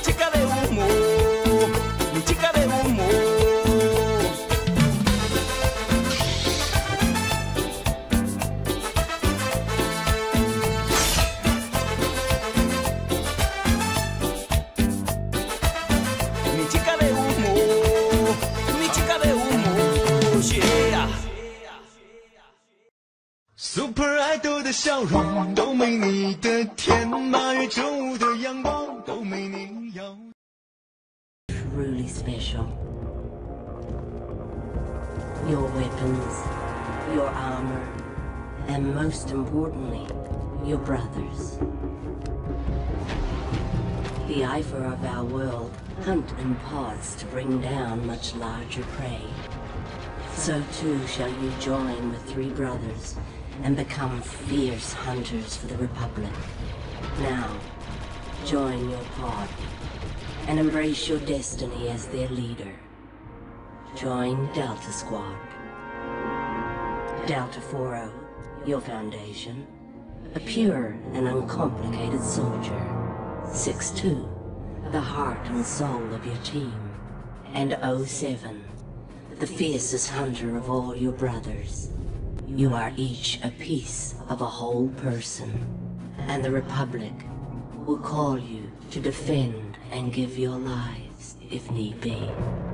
chica de 笑容都没你的甜，八月正午的阳光都没你耀。 truly special. Your weapons, your armor, and most importantly, your brothers. The Ifer of our world hunt in pods to bring down much larger prey. So too shall you join with three brothers and become fierce hunters for the Republic. Now, join your pod and embrace your destiny as their leader. Join Delta Squad. Delta 4 your foundation. A pure and uncomplicated soldier. 6-2, the heart and soul of your team. And 07, the fiercest hunter of all your brothers. You are each a piece of a whole person. And the Republic will call you to defend and give your lives if need be.「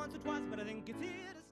once or twice, but I think it's here to